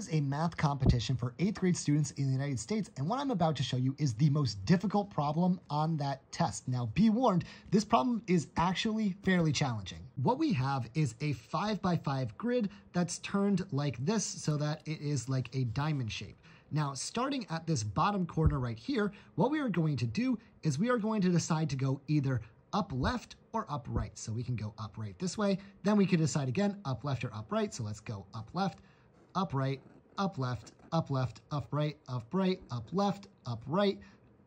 is a math competition for eighth grade students in the United States, and what I'm about to show you is the most difficult problem on that test. Now, be warned, this problem is actually fairly challenging. What we have is a five by five grid that's turned like this so that it is like a diamond shape. Now, starting at this bottom corner right here, what we are going to do is we are going to decide to go either up left or up right. So we can go up right this way. Then we can decide again, up left or up right. So let's go up left, up right, up left, up left, up right, up right, up left, up right,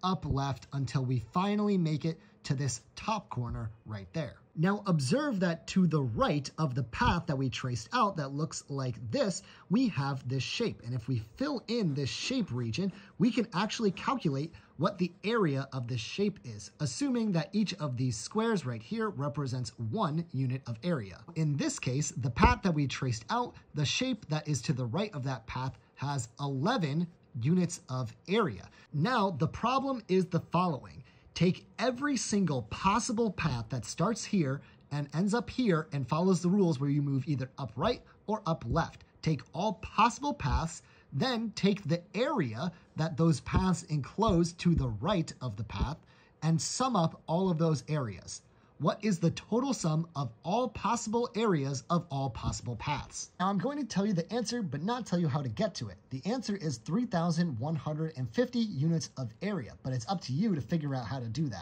up left until we finally make it to this top corner right there. Now observe that to the right of the path that we traced out that looks like this, we have this shape. And if we fill in this shape region, we can actually calculate what the area of this shape is, assuming that each of these squares right here represents one unit of area. In this case, the path that we traced out, the shape that is to the right of that path has 11 units of area. Now, the problem is the following. Take every single possible path that starts here and ends up here and follows the rules where you move either up right or up left. Take all possible paths, then take the area that those paths enclose to the right of the path and sum up all of those areas what is the total sum of all possible areas of all possible paths? Now I'm going to tell you the answer, but not tell you how to get to it. The answer is 3,150 units of area, but it's up to you to figure out how to do that.